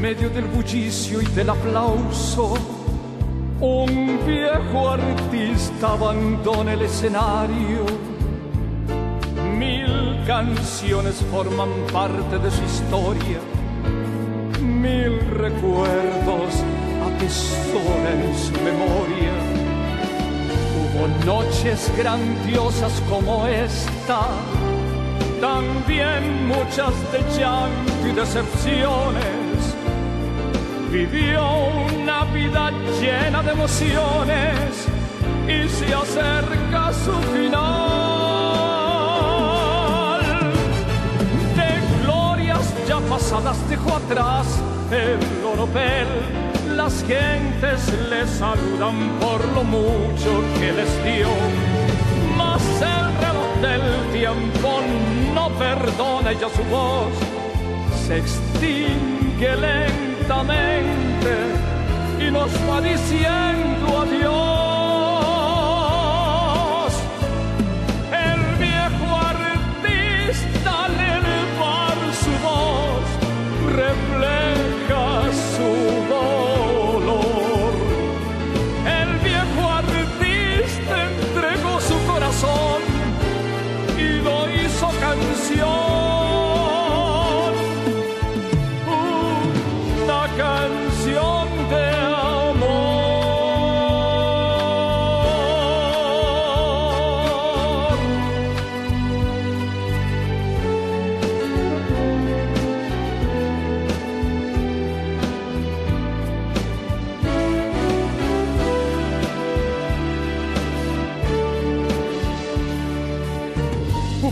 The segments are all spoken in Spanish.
medio del bullicio y del aplauso, un viejo artista abandona el escenario. Mil canciones forman parte de su historia, mil recuerdos atesoran en su memoria. Hubo noches grandiosas como esta, también muchas de llanto y decepciones vivió una vida llena de emociones y se acerca su final. De glorias ya pasadas dejó atrás el oropel. Las gentes le saludan por lo mucho que les dio. Mas el del tiempo no perdona ya su voz. Se extingue lentamente y nos va diciendo canción.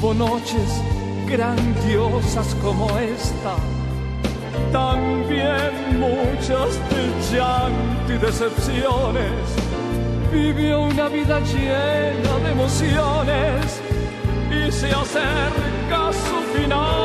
Hubo noches grandiosas como esta, también muchas de llanto y decepciones. Vivió una vida llena de emociones y se acerca su final.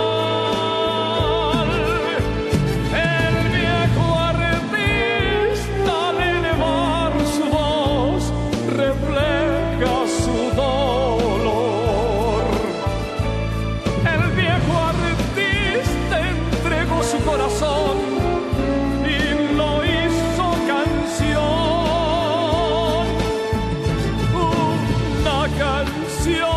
canción.